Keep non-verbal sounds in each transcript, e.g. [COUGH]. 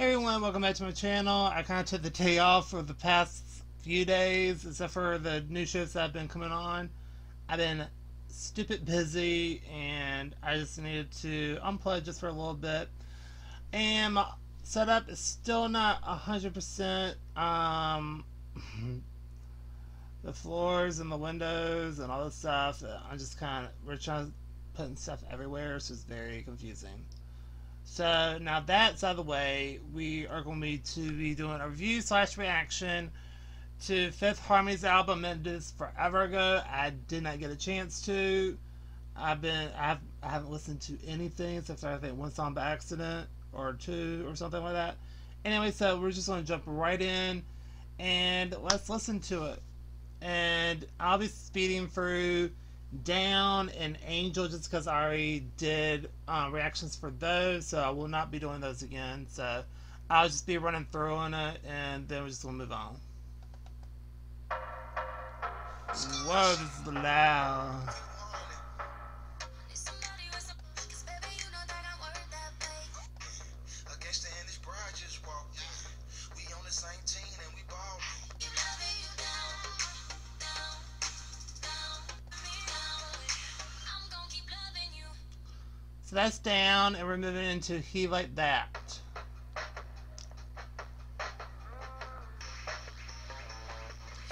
Hey everyone, welcome back to my channel. I kind of took the day off for the past few days, except for the new shows that have been coming on. I've been stupid busy, and I just needed to unplug just for a little bit. And my setup is still not 100%. Um, [LAUGHS] the floors and the windows and all this stuff, I'm just kind of, we're trying to putting stuff everywhere, so it's very confusing. So now that's out of the way, we are going to be, to be doing a review slash reaction to Fifth Harmony's album "It Is Forever Ago. I did not get a chance to. I've been I've I haven't listened to anything except I think one song by accident or two or something like that. Anyway, so we're just going to jump right in and let's listen to it. And I'll be speeding through down and Angel just because I already did uh, reactions for those, so I will not be doing those again. So I'll just be running through on it, and then we're just gonna move on. Whoa, this is loud. So that's down, and we're moving into He Like That.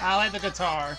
I like the guitar.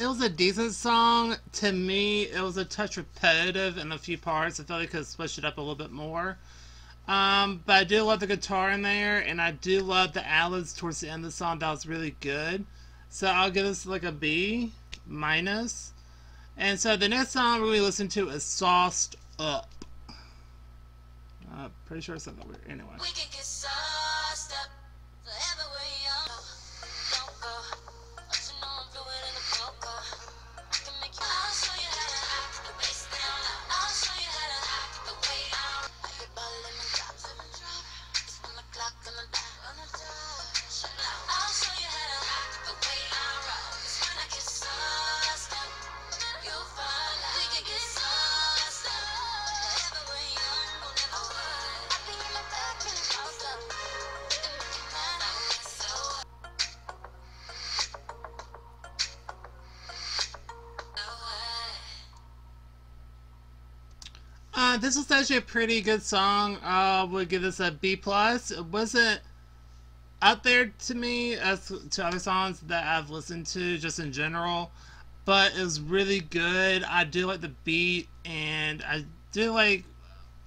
it was a decent song to me. It was a touch repetitive in a few parts. I felt like I could switch it up a little bit more. Um, but I do love the guitar in there, and I do love the ballads towards the end of the song. That was really good. So I'll give this like a B minus. And so the next song to listen to is Sauced Up. Uh, pretty sure I said that weird. Anyway. Uh, this was actually a pretty good song. Uh, would give this a B plus. It wasn't out there to me as to other songs that I've listened to just in general, but it was really good. I do like the beat, and I do like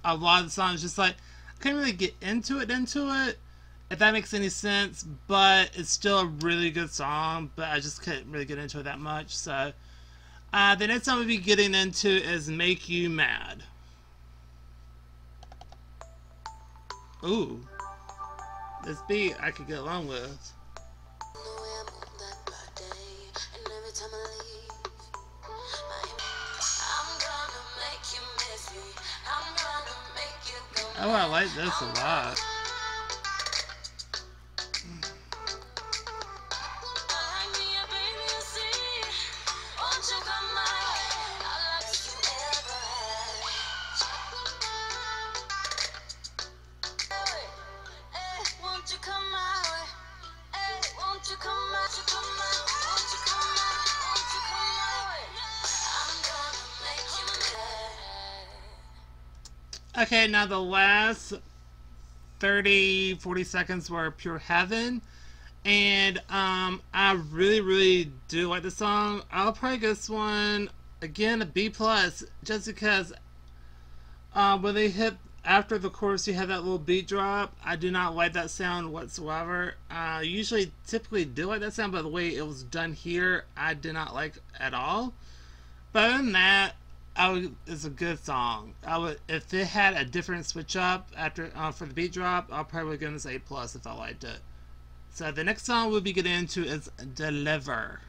a lot of the songs. Just like I couldn't really get into it, into it, if that makes any sense. But it's still a really good song. But I just couldn't really get into it that much. So uh, the next song we'll be getting into is "Make You Mad." Ooh. This beat I could get along with. Oh, I like this a lot. Okay, now the last 30, 40 seconds were pure heaven. And um, I really, really do like the song. I'll probably give this one again a B plus, just because uh, when they hit after the chorus, you have that little beat drop. I do not like that sound whatsoever. I uh, usually, typically do like that sound, but the way it was done here, I did not like at all. But other than that, I would, it's a good song. I would if it had a different switch up after uh, for the beat drop, I'll probably give this A plus if I liked it. So the next song we'll be getting into is Deliver.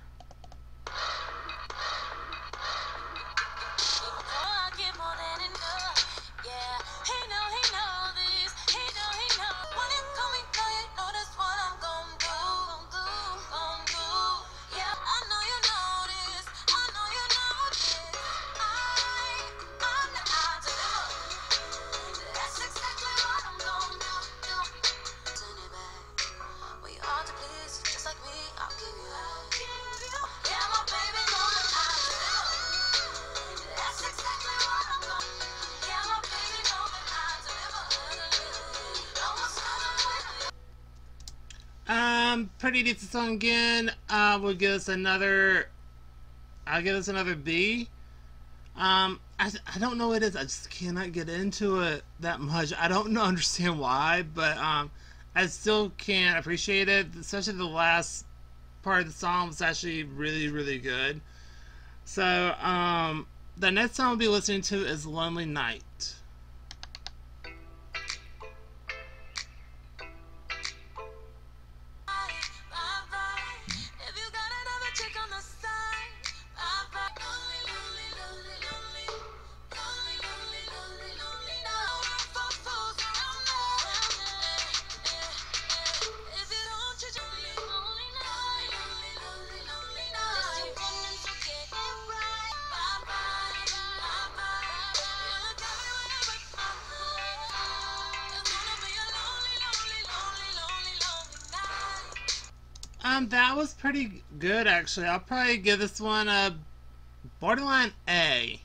Pretty decent song again. Uh, would give us another. I'll give us another B. Um, I, I don't know what it is. I just cannot get into it that much. I don't know, [LAUGHS] understand why, but um, I still can't appreciate it. Especially the last part of the song was actually really, really good. So, um, the next song we'll be listening to is Lonely Night. Um, that was pretty good actually. I'll probably give this one a borderline A.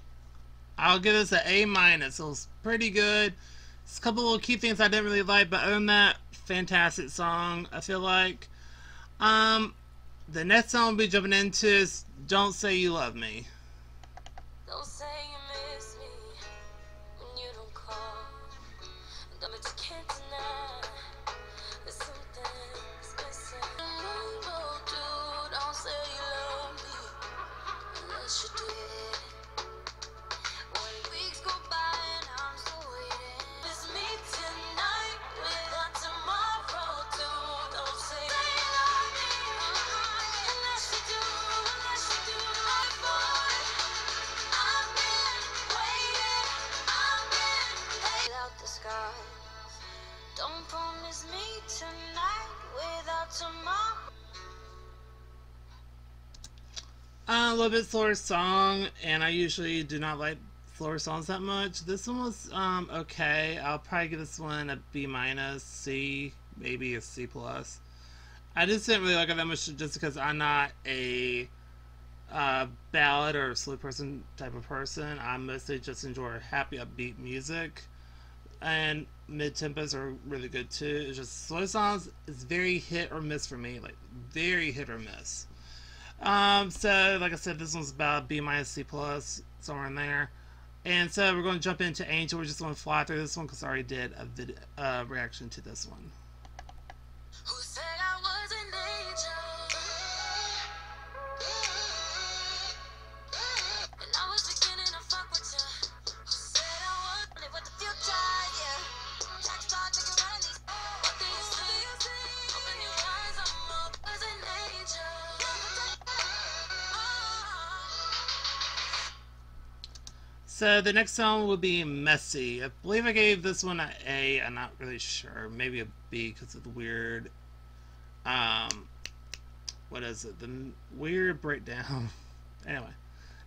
I'll give this an A minus. It was pretty good. It's a couple little key things I didn't really like, but other than that, fantastic song. I feel like. Um, the next song we'll be jumping into is "Don't Say You Love Me." Don't say you miss a little bit slower song, and I usually do not like slower songs that much. This one was um, okay. I'll probably give this one a B minus, C, maybe a C plus. I just didn't really like it that much just because I'm not a uh, ballad or slow person type of person. I mostly just enjoy happy, upbeat music, and mid tempos are really good too. It's just slow songs is very hit or miss for me, like very hit or miss. Um, so, like I said, this one's about B minus C plus, somewhere in there. And so we're going to jump into Angel. We're just going to fly through this one because I already did a vid uh, reaction to this one. So the next song will be Messy. I believe I gave this one an A. I'm not really sure. Maybe a B because of the weird, um, what is it? The weird breakdown. [LAUGHS] anyway,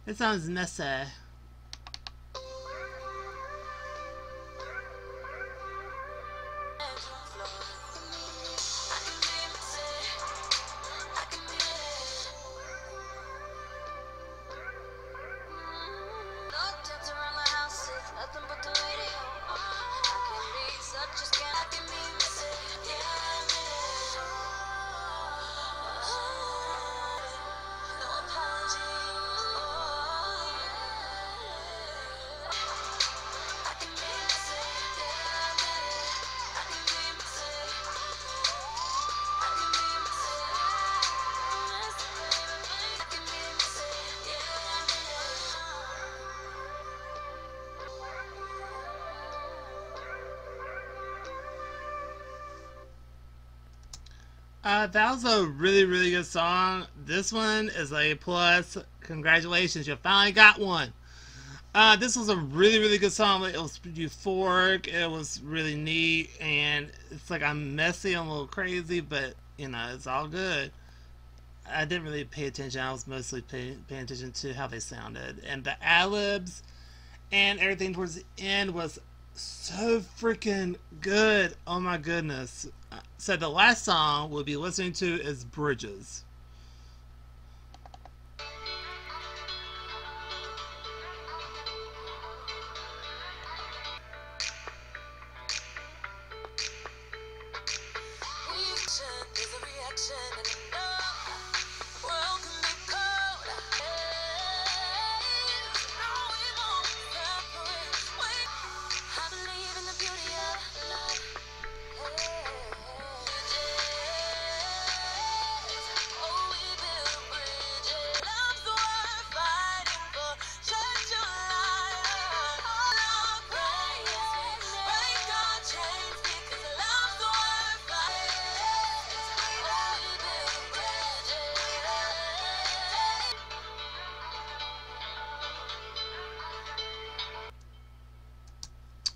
it sounds messy. Uh, that was a really, really good song. This one is a plus. Congratulations, you finally got one. Uh, this was a really, really good song. It was euphoric. It was really neat, and it's like I'm messy, I'm a little crazy, but you know, it's all good. I didn't really pay attention. I was mostly paying, paying attention to how they sounded, and the ad libs and everything towards the end was so freaking good. Oh my goodness. So the last song we'll be listening to is Bridges.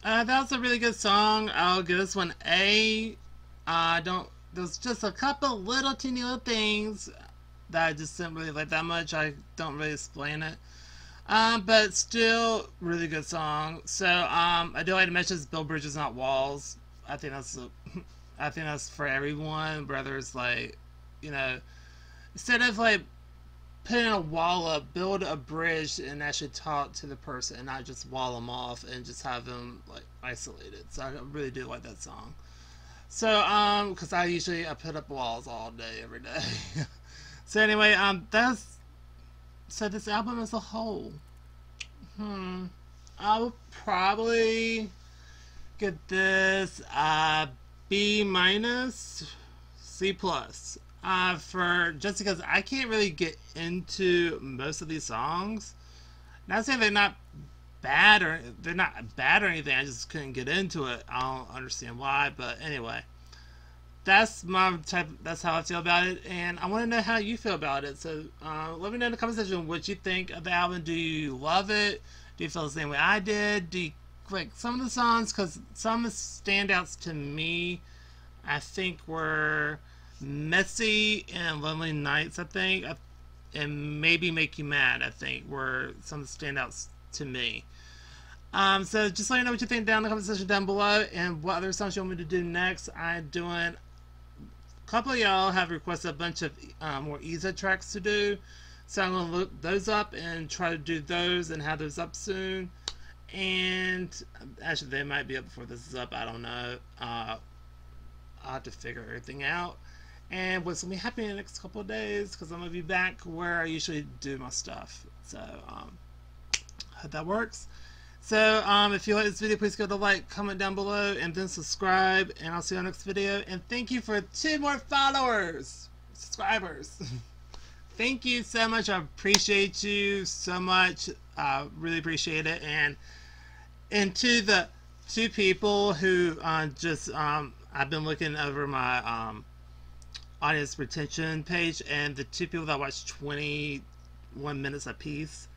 Uh, that was a really good song. I'll give this one A. I uh, don't. There's just a couple little teeny little things that I just didn't really like that much. I don't really explain it. Um, but still, really good song. So, um, I do like to mention Build Bridges Not Walls. I think that's a, [LAUGHS] I think that's for everyone. Whether it's like, you know, instead of like putting a wall up, build a bridge, and actually talk to the person, and not just wall them off and just have them like isolated. So I really do like that song. So um, because I usually I put up walls all day, every day. [LAUGHS] so anyway, um, that's so this album as a whole. Hmm, I would probably get this uh B minus, C plus uh, for just because I can't really get into most of these songs. Not saying they're not bad or they're not bad or anything. I just couldn't get into it. I don't understand why, but anyway, that's my type. That's how I feel about it, and I want to know how you feel about it. So uh, let me know in the comment section what you think of the album. Do you love it? Do you feel the same way I did? Do you like some of the songs? Because some standouts to me, I think were Messy and Lonely Nights, I think, and maybe Make You Mad, I think, were some of the standouts to me. Um, so just let me know what you think down in the comment section down below and what other songs you want me to do next. I'm doing a couple of y'all have requested a bunch of um, more EZA tracks to do. So I'm going to look those up and try to do those and have those up soon. And actually, they might be up before this is up. I don't know. Uh, I'll have to figure everything out and what's gonna be happening in the next couple of days because I'm gonna be back where I usually do my stuff. So um, hope that works. So um, if you like this video, please go to like, comment down below, and then subscribe. And I'll see you on the next video. And thank you for two more followers, subscribers. [LAUGHS] thank you so much. I appreciate you so much. I really appreciate it. And and to the two people who uh, just um, I've been looking over my um, audience retention page, and the two people that watched 21 minutes apiece,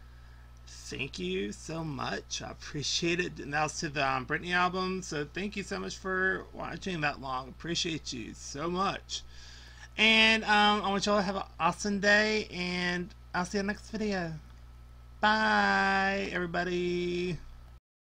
thank you so much. I appreciate it. And that was to the um, Britney album, so thank you so much for watching that long. Appreciate you so much. And um, I want y'all to have an awesome day, and I'll see you next video. Bye, everybody.